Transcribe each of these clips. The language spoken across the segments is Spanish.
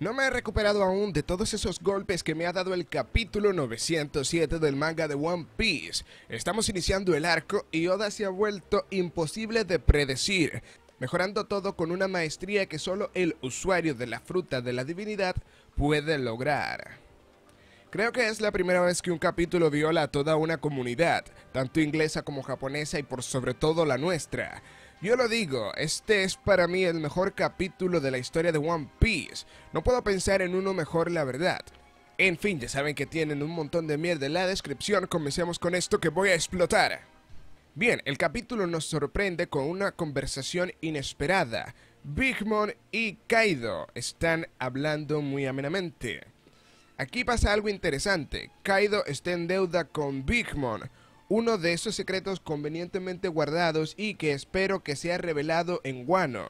No me he recuperado aún de todos esos golpes que me ha dado el capítulo 907 del manga de One Piece. Estamos iniciando el arco y Oda se ha vuelto imposible de predecir, mejorando todo con una maestría que solo el usuario de la fruta de la divinidad puede lograr. Creo que es la primera vez que un capítulo viola a toda una comunidad, tanto inglesa como japonesa y por sobre todo la nuestra. Yo lo digo, este es para mí el mejor capítulo de la historia de One Piece. No puedo pensar en uno mejor, la verdad. En fin, ya saben que tienen un montón de mierda en la descripción, comencemos con esto que voy a explotar. Bien, el capítulo nos sorprende con una conversación inesperada. Big Mom y Kaido están hablando muy amenamente. Aquí pasa algo interesante. Kaido está en deuda con Big Mom, uno de esos secretos convenientemente guardados y que espero que sea revelado en Wano.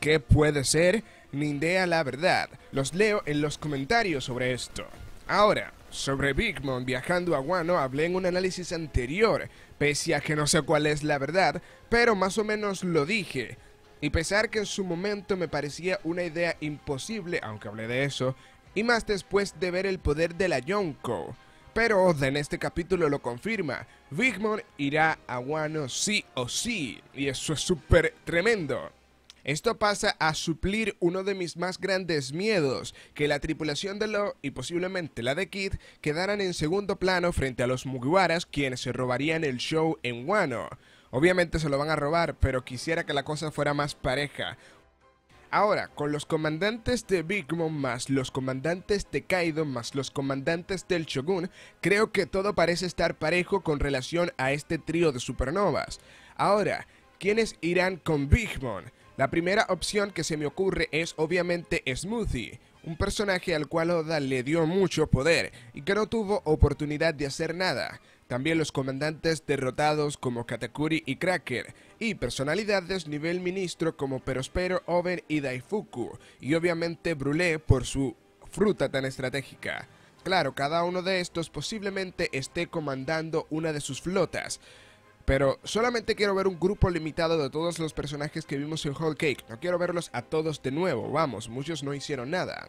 ¿Qué puede ser? Ni idea la verdad. Los leo en los comentarios sobre esto. Ahora, sobre Big Mom viajando a Wano hablé en un análisis anterior, pese a que no sé cuál es la verdad, pero más o menos lo dije. Y pesar que en su momento me parecía una idea imposible, aunque hablé de eso, y más después de ver el poder de la Yonko. Pero Oda en este capítulo lo confirma, Big Mom irá a Wano sí o sí, y eso es súper tremendo. Esto pasa a suplir uno de mis más grandes miedos, que la tripulación de Lo y posiblemente la de Kid quedaran en segundo plano frente a los Mugiwaras quienes se robarían el show en Wano. Obviamente se lo van a robar, pero quisiera que la cosa fuera más pareja, Ahora, con los comandantes de Big Mom más los comandantes de Kaido más los comandantes del Shogun, creo que todo parece estar parejo con relación a este trío de supernovas. Ahora, ¿quiénes irán con Big Mom? La primera opción que se me ocurre es obviamente Smoothie, un personaje al cual Oda le dio mucho poder y que no tuvo oportunidad de hacer nada también los comandantes derrotados como Katakuri y Cracker, y personalidades nivel ministro como Perospero, Oven y Daifuku, y obviamente Brulé por su fruta tan estratégica. Claro, cada uno de estos posiblemente esté comandando una de sus flotas, pero solamente quiero ver un grupo limitado de todos los personajes que vimos en Whole Cake, no quiero verlos a todos de nuevo, vamos, muchos no hicieron nada.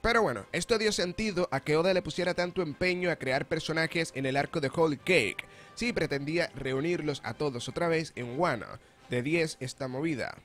Pero bueno, esto dio sentido a que Oda le pusiera tanto empeño a crear personajes en el arco de Holy Cake, si pretendía reunirlos a todos otra vez en Wano. De 10 esta movida.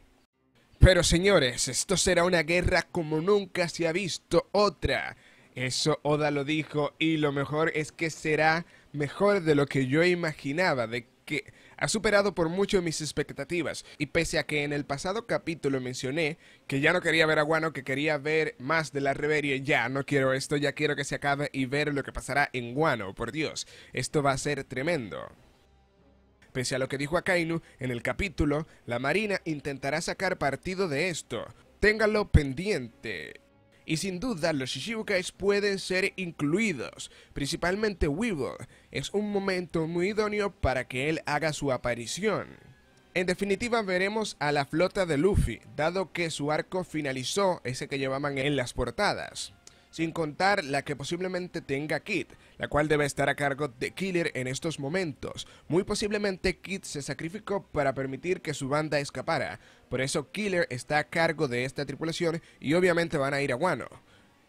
Pero señores, esto será una guerra como nunca se ha visto otra. Eso Oda lo dijo y lo mejor es que será mejor de lo que yo imaginaba, de que ha superado por mucho mis expectativas. Y pese a que en el pasado capítulo mencioné que ya no quería ver a Guano, que quería ver más de la Reverie, ya no quiero esto, ya quiero que se acabe y ver lo que pasará en Guano. Por Dios, esto va a ser tremendo. Pese a lo que dijo Akainu en el capítulo, la Marina intentará sacar partido de esto. Téngalo pendiente y sin duda los Shishibukais pueden ser incluidos, principalmente Weevil. Es un momento muy idóneo para que él haga su aparición. En definitiva veremos a la flota de Luffy, dado que su arco finalizó, ese que llevaban en las portadas sin contar la que posiblemente tenga Kid, la cual debe estar a cargo de Killer en estos momentos. Muy posiblemente Kid se sacrificó para permitir que su banda escapara, por eso Killer está a cargo de esta tripulación y obviamente van a ir a Wano.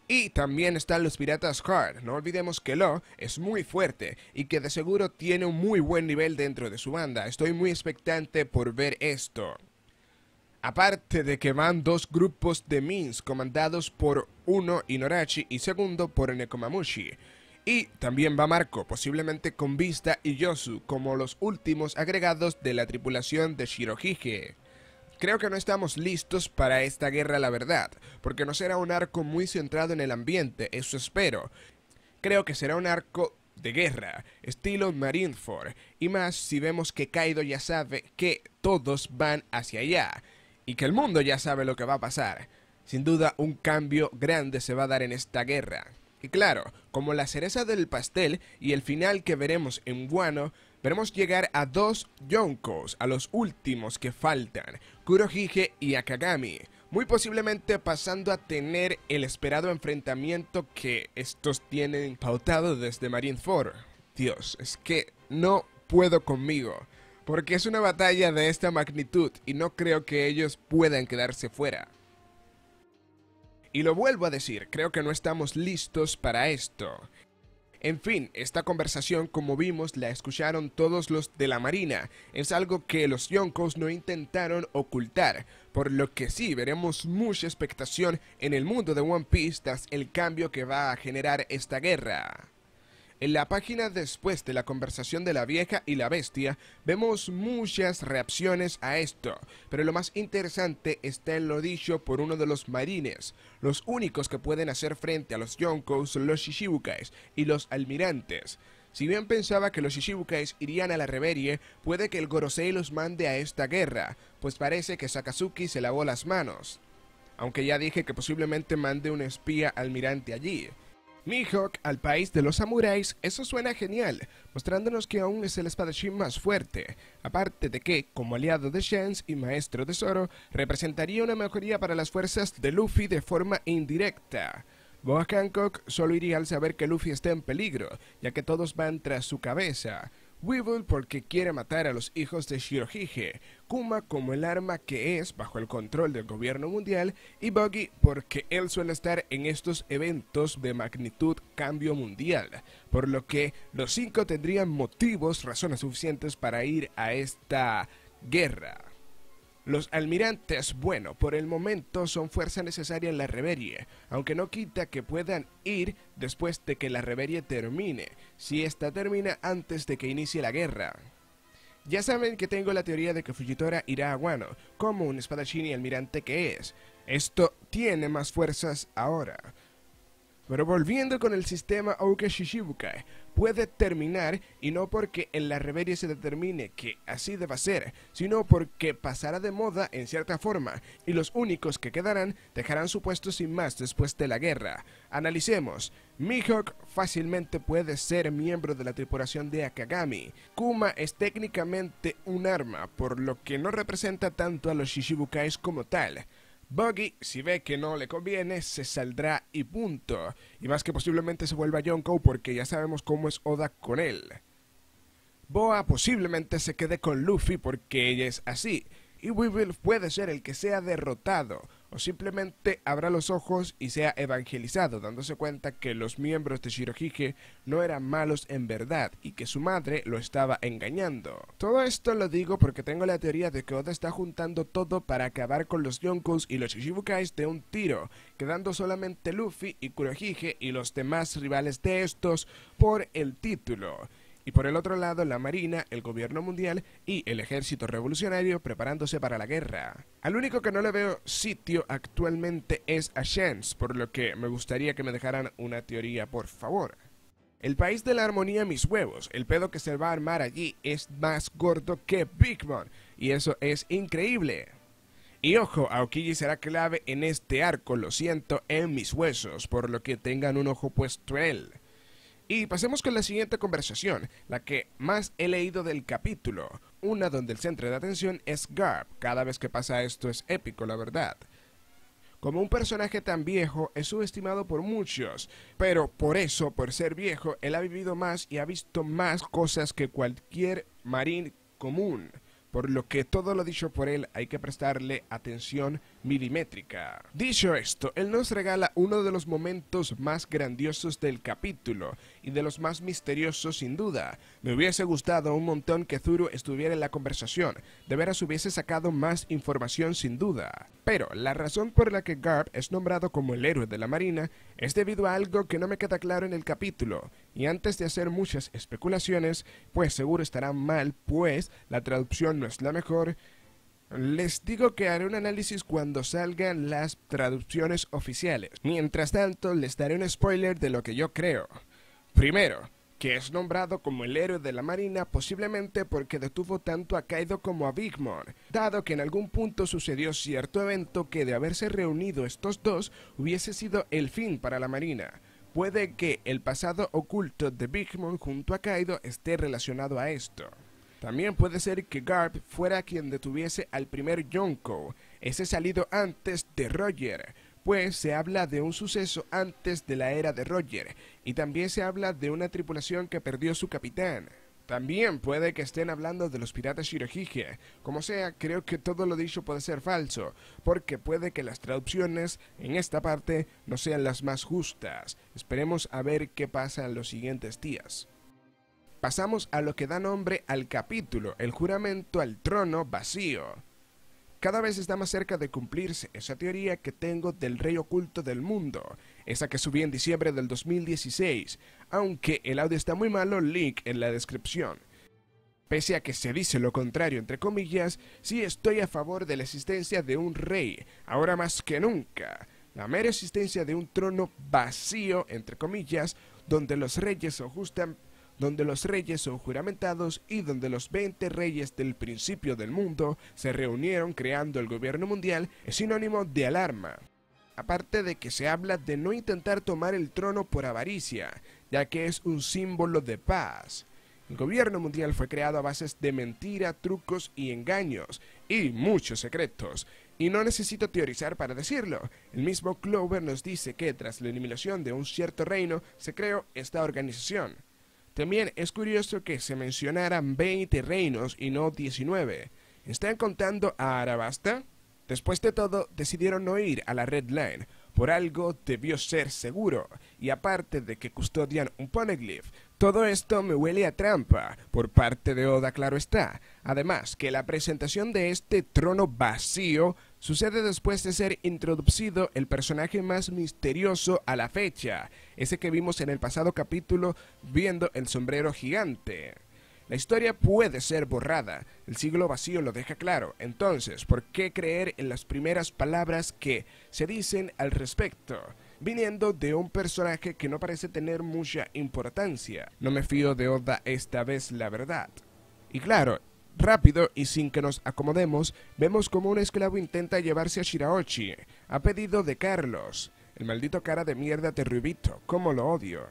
Y también están los piratas Hard, no olvidemos que Lo es muy fuerte y que de seguro tiene un muy buen nivel dentro de su banda, estoy muy expectante por ver esto. Aparte de que van dos grupos de Mins comandados por uno Inorachi y segundo por Nekomamushi. Y también va Marco, posiblemente con Vista y Yosu, como los últimos agregados de la tripulación de Shirohige. Creo que no estamos listos para esta guerra, la verdad, porque no será un arco muy centrado en el ambiente, eso espero. Creo que será un arco de guerra, estilo Marineford, y más si vemos que Kaido ya sabe que todos van hacia allá y que el mundo ya sabe lo que va a pasar. Sin duda un cambio grande se va a dar en esta guerra. Y claro, como la cereza del pastel y el final que veremos en Guano, veremos llegar a dos Yonkos, a los últimos que faltan, Kurohige y Akagami, muy posiblemente pasando a tener el esperado enfrentamiento que estos tienen pautado desde Marineford. Dios, es que no puedo conmigo porque es una batalla de esta magnitud y no creo que ellos puedan quedarse fuera. Y lo vuelvo a decir, creo que no estamos listos para esto. En fin, esta conversación, como vimos, la escucharon todos los de la Marina. Es algo que los Yonkos no intentaron ocultar, por lo que sí veremos mucha expectación en el mundo de One Piece tras el cambio que va a generar esta guerra. En la página después de la conversación de la vieja y la bestia, vemos muchas reacciones a esto, pero lo más interesante está en lo dicho por uno de los marines. Los únicos que pueden hacer frente a los Yonkous son los Shishibukais y los almirantes. Si bien pensaba que los Shishibukais irían a la Reverie, puede que el Gorosei los mande a esta guerra, pues parece que Sakazuki se lavó las manos. Aunque ya dije que posiblemente mande un espía almirante allí. Mihawk al país de los samuráis, eso suena genial, mostrándonos que aún es el espadachín más fuerte, aparte de que, como aliado de Shen's y maestro de Zoro, representaría una mejoría para las fuerzas de Luffy de forma indirecta. Boa Hancock solo iría al saber que Luffy está en peligro, ya que todos van tras su cabeza, Weevil porque quiere matar a los hijos de Shirohige, Kuma como el arma que es bajo el control del gobierno mundial. Y Buggy porque él suele estar en estos eventos de magnitud cambio mundial, por lo que los cinco tendrían motivos, razones suficientes para ir a esta guerra. Los almirantes, bueno, por el momento son fuerza necesaria en la reverie, aunque no quita que puedan ir después de que la reverie termine, si esta termina antes de que inicie la guerra. Ya saben que tengo la teoría de que Fujitora irá a Wano, como un espadachín y almirante que es. Esto tiene más fuerzas ahora. Pero volviendo con el sistema Ouke Shishibukai, puede terminar y no porque en la reverie se determine que así deba ser, sino porque pasará de moda en cierta forma y los únicos que quedarán dejarán su puesto sin más después de la guerra. Analicemos. Mihawk fácilmente puede ser miembro de la tripulación de Akagami. Kuma es técnicamente un arma, por lo que no representa tanto a los Shishibukais como tal. Buggy, si ve que no le conviene, se saldrá y punto. Y más que posiblemente se vuelva Yonko porque ya sabemos cómo es Oda con él. Boa posiblemente se quede con Luffy porque ella es así y Weevil puede ser el que sea derrotado, o simplemente abra los ojos y sea evangelizado, dándose cuenta que los miembros de Shirohige no eran malos en verdad y que su madre lo estaba engañando. Todo esto lo digo porque tengo la teoría de que Oda está juntando todo para acabar con los Yonkous y los Shichibukais de un tiro, quedando solamente Luffy y Kurohige y los demás rivales de estos por el título y por el otro lado la Marina, el gobierno mundial y el ejército revolucionario preparándose para la guerra. Al único que no le veo sitio actualmente es a Shens, por lo que me gustaría que me dejaran una teoría, por favor. El país de la armonía, mis huevos. El pedo que se va a armar allí es más gordo que Big Mom, y eso es increíble. Y ojo, Aokiji será clave en este arco, lo siento en mis huesos, por lo que tengan un ojo puesto él. Y pasemos con la siguiente conversación, la que más he leído del capítulo, una donde el centro de atención es Garb. Cada vez que pasa esto es épico, la verdad. Como un personaje tan viejo es subestimado por muchos, pero por eso, por ser viejo, él ha vivido más y ha visto más cosas que cualquier marín común por lo que todo lo dicho por él hay que prestarle atención milimétrica. Dicho esto, él nos regala uno de los momentos más grandiosos del capítulo y de los más misteriosos sin duda. Me hubiese gustado un montón que Zuru estuviera en la conversación, de veras hubiese sacado más información sin duda. Pero la razón por la que Garb es nombrado como el héroe de la marina es debido a algo que no me queda claro en el capítulo, y antes de hacer muchas especulaciones, pues seguro estará mal, pues la traducción no es la mejor, les digo que haré un análisis cuando salgan las traducciones oficiales. Mientras tanto, les daré un spoiler de lo que yo creo. Primero, que es nombrado como el héroe de la marina posiblemente porque detuvo tanto a Kaido como a Big Mom, dado que en algún punto sucedió cierto evento que de haberse reunido estos dos hubiese sido el fin para la marina. Puede que el pasado oculto de Big Mom junto a Kaido esté relacionado a esto. También puede ser que Garp fuera quien detuviese al primer Yonko, ese salido antes de Roger, pues se habla de un suceso antes de la era de Roger, y también se habla de una tripulación que perdió su capitán. También puede que estén hablando de los piratas Shirohige. Como sea, creo que todo lo dicho puede ser falso, porque puede que las traducciones en esta parte no sean las más justas. Esperemos a ver qué pasa en los siguientes días. Pasamos a lo que da nombre al capítulo, el juramento al trono vacío. Cada vez está más cerca de cumplirse esa teoría que tengo del rey oculto del mundo, esa que subí en diciembre del 2016, aunque el audio está muy malo, link en la descripción. Pese a que se dice lo contrario, entre comillas, sí estoy a favor de la existencia de un rey, ahora más que nunca. La mera existencia de un trono vacío, entre comillas, donde los reyes ajustan donde los reyes son juramentados y donde los 20 reyes del principio del mundo se reunieron creando el gobierno mundial, es sinónimo de alarma. Aparte de que se habla de no intentar tomar el trono por avaricia, ya que es un símbolo de paz. El gobierno mundial fue creado a bases de mentira, trucos y engaños, y muchos secretos. Y no necesito teorizar para decirlo. El mismo Clover nos dice que tras la eliminación de un cierto reino se creó esta organización. También es curioso que se mencionaran 20 reinos y no 19. ¿Están contando a Arabasta? Después de todo, decidieron no ir a la Red Line. Por algo debió ser seguro. Y aparte de que custodian un poneglyph, todo esto me huele a trampa, por parte de Oda claro está. Además, que la presentación de este trono vacío sucede después de ser introducido el personaje más misterioso a la fecha, ese que vimos en el pasado capítulo viendo el sombrero gigante. La historia puede ser borrada, el siglo vacío lo deja claro, entonces, ¿por qué creer en las primeras palabras que se dicen al respecto? viniendo de un personaje que no parece tener mucha importancia. No me fío de Oda esta vez, la verdad. Y claro, rápido y sin que nos acomodemos, vemos como un esclavo intenta llevarse a Shiraochi, a pedido de Carlos. El maldito cara de mierda de Rubito, cómo lo odio.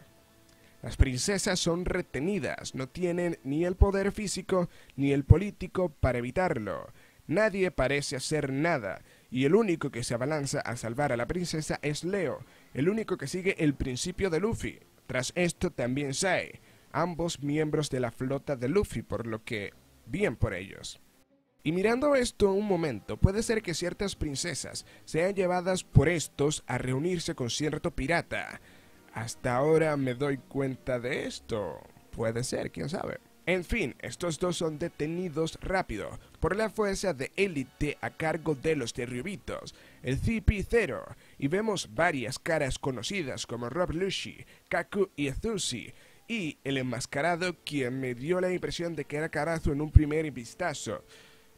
Las princesas son retenidas, no tienen ni el poder físico ni el político para evitarlo. Nadie parece hacer nada, y el único que se abalanza a salvar a la princesa es Leo, el único que sigue el principio de Luffy. Tras esto también Sai, ambos miembros de la flota de Luffy, por lo que bien por ellos. Y mirando esto un momento, puede ser que ciertas princesas sean llevadas por estos a reunirse con cierto pirata. Hasta ahora me doy cuenta de esto. Puede ser, quién sabe. En fin, estos dos son detenidos rápido por la fuerza de élite a cargo de los terribitos, el CP0, y vemos varias caras conocidas como Rob Lucy, Kaku y Zuzi, y el enmascarado quien me dio la impresión de que era Carazo en un primer vistazo,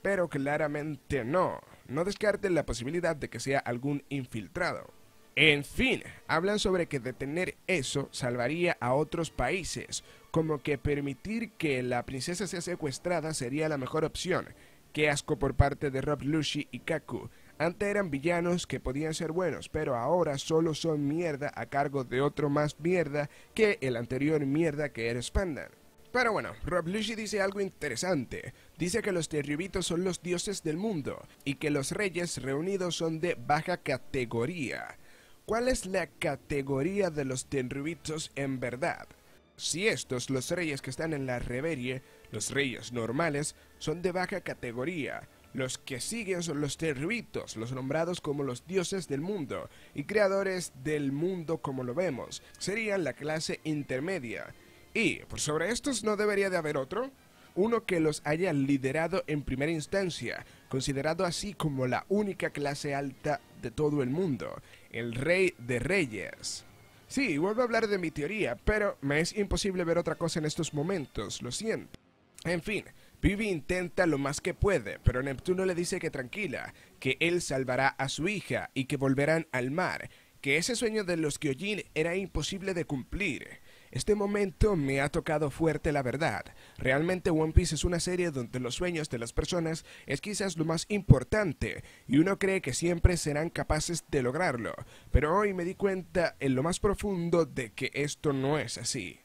pero claramente no, no descarten la posibilidad de que sea algún infiltrado. En fin, hablan sobre que detener eso salvaría a otros países, como que permitir que la princesa sea secuestrada sería la mejor opción. Qué asco por parte de Rob Lucy y Kaku. Antes eran villanos que podían ser buenos, pero ahora solo son mierda a cargo de otro más mierda que el anterior mierda que era Spandan. Pero bueno, Rob Lucy dice algo interesante. Dice que los terribitos son los dioses del mundo y que los reyes reunidos son de baja categoría. ¿Cuál es la categoría de los tenrubitos en verdad? Si estos, los reyes que están en la reverie, los reyes normales, son de baja categoría, los que siguen son los terrubitos, los nombrados como los dioses del mundo y creadores del mundo como lo vemos, serían la clase intermedia. Y por sobre estos no debería de haber otro, uno que los haya liderado en primera instancia, considerado así como la única clase alta de todo el mundo, el rey de reyes. Sí, vuelvo a hablar de mi teoría, pero me es imposible ver otra cosa en estos momentos, lo siento. En fin, Vivi intenta lo más que puede, pero Neptuno le dice que tranquila, que él salvará a su hija y que volverán al mar, que ese sueño de los Gyojin era imposible de cumplir. Este momento me ha tocado fuerte la verdad. Realmente One Piece es una serie donde los sueños de las personas es quizás lo más importante y uno cree que siempre serán capaces de lograrlo. Pero hoy me di cuenta en lo más profundo de que esto no es así.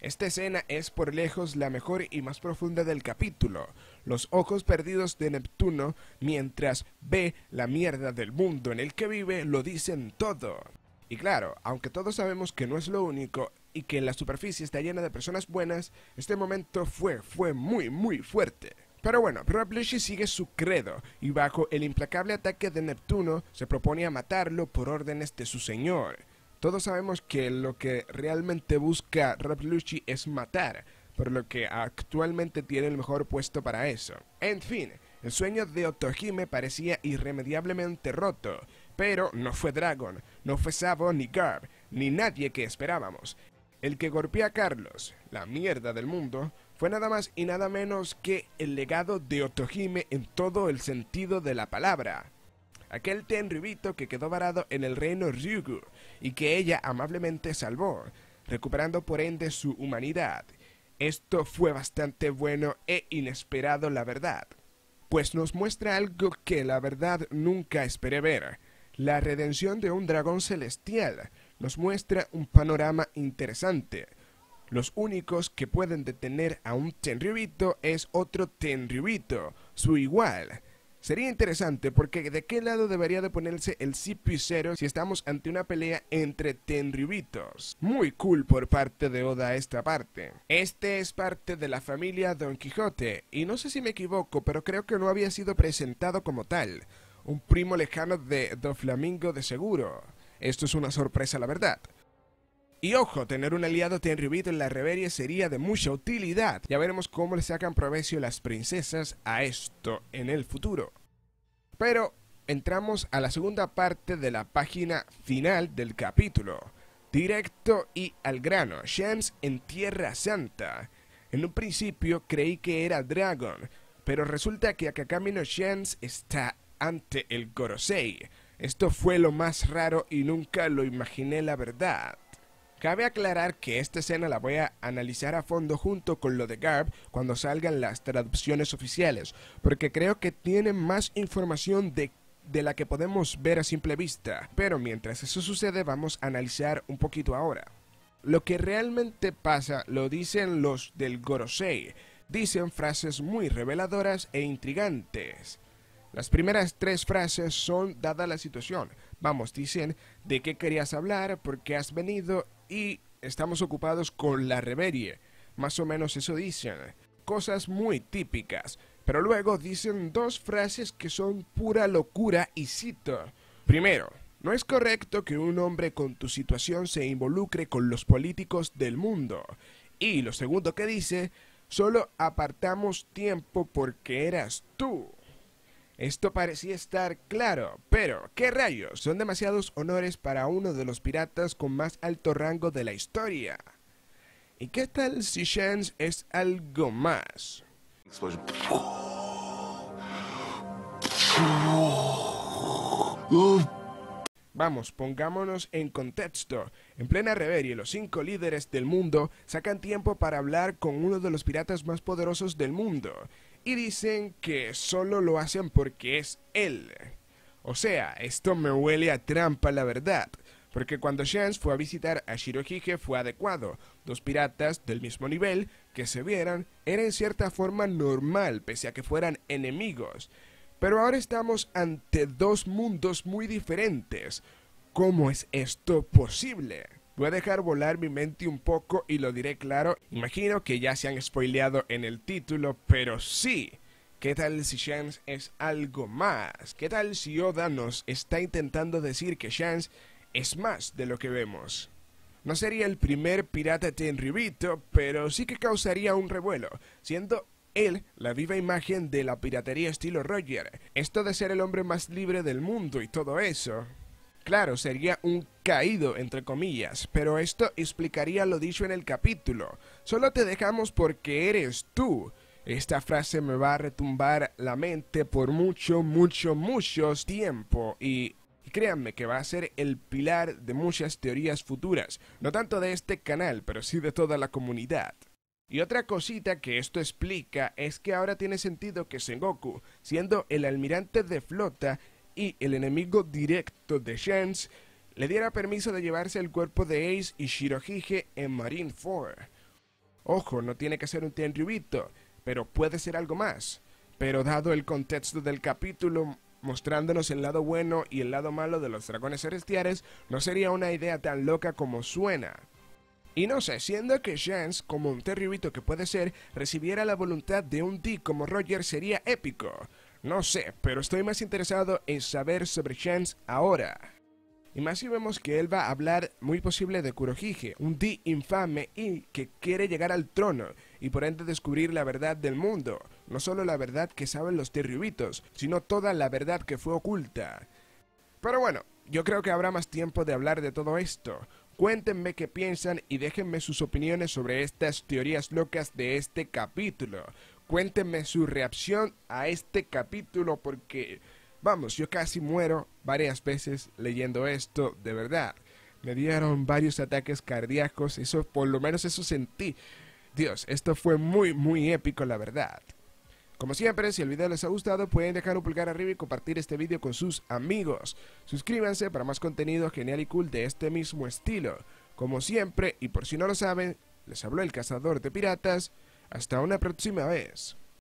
Esta escena es por lejos la mejor y más profunda del capítulo. Los ojos perdidos de Neptuno, mientras ve la mierda del mundo en el que vive, lo dicen todo. Y claro, aunque todos sabemos que no es lo único, y que la superficie está llena de personas buenas, este momento fue, fue muy, muy fuerte. Pero bueno, Lucy sigue su credo y bajo el implacable ataque de Neptuno se propone a matarlo por órdenes de su señor. Todos sabemos que lo que realmente busca Raplucci es matar, por lo que actualmente tiene el mejor puesto para eso. En fin, el sueño de Otohime parecía irremediablemente roto, pero no fue Dragon, no fue Sabo ni Garb, ni nadie que esperábamos. El que golpea a Carlos, la mierda del mundo, fue nada más y nada menos que el legado de Otohime en todo el sentido de la palabra. Aquel Tenryubito que quedó varado en el reino Ryugu y que ella amablemente salvó, recuperando por ende su humanidad. Esto fue bastante bueno e inesperado, la verdad, pues nos muestra algo que la verdad nunca esperé ver. La redención de un dragón celestial nos muestra un panorama interesante. Los únicos que pueden detener a un Tenryubito es otro Tenryubito, su igual, Sería interesante porque de qué lado debería de ponerse el CP0 si estamos ante una pelea entre Tenryubitos. Muy cool por parte de Oda esta parte. Este es parte de la familia Don Quijote y no sé si me equivoco pero creo que no había sido presentado como tal. Un primo lejano de Don Flamingo de seguro. Esto es una sorpresa la verdad. Y ojo, tener un aliado Tenryubito en la Reverie sería de mucha utilidad. Ya veremos cómo le sacan provecho las princesas a esto en el futuro. Pero entramos a la segunda parte de la página final del capítulo. Directo y al grano, Shams en Tierra Santa. En un principio creí que era Dragon, pero resulta que Akakami no Shams está ante el Gorosei. Esto fue lo más raro y nunca lo imaginé la verdad. Cabe aclarar que esta escena la voy a analizar a fondo junto con lo de Garb cuando salgan las traducciones oficiales, porque creo que tiene más información de de la que podemos ver a simple vista, pero mientras eso sucede vamos a analizar un poquito ahora. Lo que realmente pasa lo dicen los del Gorosei, dicen frases muy reveladoras e intrigantes. Las primeras tres frases son dada la situación. Vamos, dicen de qué querías hablar, por qué has venido y estamos ocupados con la reverie. Más o menos eso dicen. Cosas muy típicas. Pero luego dicen dos frases que son pura locura y cito. Primero, no es correcto que un hombre con tu situación se involucre con los políticos del mundo. Y lo segundo que dice, solo apartamos tiempo porque eras tú. Esto parecía estar claro, pero ¿qué rayos? Son demasiados honores para uno de los piratas con más alto rango de la historia. ¿Y qué tal si Shans es algo más? Vamos, pongámonos en contexto. En plena reverie, los cinco líderes del mundo sacan tiempo para hablar con uno de los piratas más poderosos del mundo y dicen que solo lo hacen porque es él. O sea, esto me huele a trampa la verdad, porque cuando Shans fue a visitar a Shirohige fue adecuado. Dos piratas del mismo nivel que se vieran era en cierta forma normal, pese a que fueran enemigos. Pero ahora estamos ante dos mundos muy diferentes. ¿Cómo es esto posible? Voy a dejar volar mi mente un poco y lo diré claro. Imagino que ya se han spoileado en el título, pero sí. ¿Qué tal si Shans es algo más? ¿Qué tal si Oda nos está intentando decir que Shans es más de lo que vemos? No sería el primer pirata Tenryubito, pero sí que causaría un revuelo, siendo él la viva imagen de la piratería estilo Roger. Esto de ser el hombre más libre del mundo y todo eso. Claro, sería un caído, entre comillas, pero esto explicaría lo dicho en el capítulo. Solo te dejamos porque eres tú. Esta frase me va a retumbar la mente por mucho, mucho, muchos tiempo y créanme que va a ser el pilar de muchas teorías futuras, no tanto de este canal, pero sí de toda la comunidad. Y otra cosita que esto explica es que ahora tiene sentido que Sengoku, siendo el almirante de flota, y el enemigo directo de Shans le diera permiso de llevarse el cuerpo de Ace y Shirohige en Marine 4. Ojo, no tiene que ser un Tenryubito, pero puede ser algo más. Pero dado el contexto del capítulo mostrándonos el lado bueno y el lado malo de los dragones celestiales, no sería una idea tan loca como suena. Y no sé, siendo que Chance, como un terribito que puede ser, recibiera la voluntad de un D como Roger sería épico. No sé, pero estoy más interesado en saber sobre Chance ahora. Y más si vemos que él va a hablar muy posible de Kurohige, un D infame y que quiere llegar al trono y por ende descubrir la verdad del mundo, no solo la verdad que saben los terribitos, sino toda la verdad que fue oculta. Pero bueno, yo creo que habrá más tiempo de hablar de todo esto. Cuéntenme qué piensan y déjenme sus opiniones sobre estas teorías locas de este capítulo. Cuéntenme su reacción a este capítulo porque, vamos, yo casi muero varias veces leyendo esto, de verdad. Me dieron varios ataques cardíacos, eso por lo menos eso sentí. Dios, esto fue muy, muy épico, la verdad. Como siempre, si el video les ha gustado, pueden dejar un pulgar arriba y compartir este video con sus amigos. Suscríbanse para más contenido genial y cool de este mismo estilo. Como siempre, y por si no lo saben, les habló el cazador de piratas. Hasta una próxima vez.